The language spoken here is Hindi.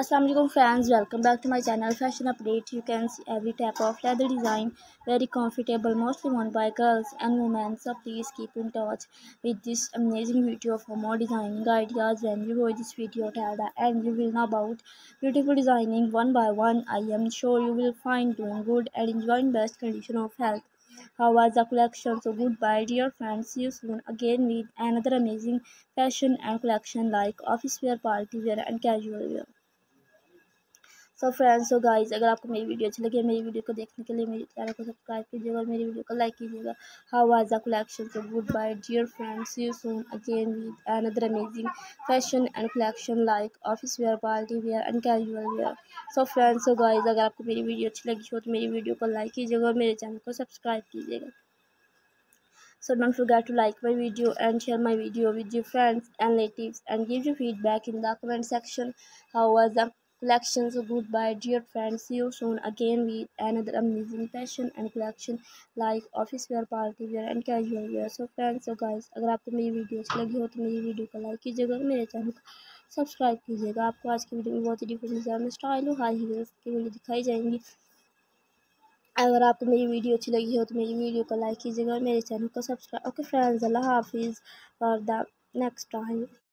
Assalamualaikum friends welcome back to my channel. Fashion update you can see every type of leather design. Very comfortable mostly worn by girls and women. So please keep in touch with this amazing video for more designing ideas. When you watch this video till the end you will know about beautiful designing. One by one i am sure you will find doing good and enjoying best condition of health. How was the collection? So goodbye dear friends. See you soon again with another amazing fashion and collection like office wear party wear and casual wear so friends so guys अगर आपको मेरी वीडियो अच्छी लगी मेरी वीडियो को देखने के लिए मेरे चैनल को सब्सक्राइब कीजिएगा और मेरी वीडियो को लाइक कीजिएगा। How was the collection so good bye dear friends you soon again with another amazing fashion and collection like office wear party wear and casual wear so friends so guys अगर आपको मेरी वीडियो अच्छी लगी हो तो मेरी वीडियो को लाइक कीजिएगा और मेरे चैनल को सब्सक्राइब कीजिएगा। So don't forget to like my video and share my video with your friends and relatives and give your feedback in the comment section. How was the collection so goodbye, dear friends, see you soon. Again with another amazing fashion and collection like office wear, party wear and casual wear. So friends, so guys, अगर आपको मेरी वीडियो अच्छी लगी हो तो मेरी वीडियो को लाइक कीजिएगा और मेरे चैनल को सब्सक्राइब कीजिएगा। आपको आज की वीडियो में बहुत ही डिफरेंट डिज़ाइन में स्टाइल हो हाई हील्स की वीडियो दिखाई जाएँगी। अगर आपको मेरी वीडियो अच्छी लगी हो तो मेरी वीडियो को लाइक कीजिएगा और मेरे चैनल को सब्सक्राइब ओके फ्रेंड्स अल्लाह हाफिज़। For the next time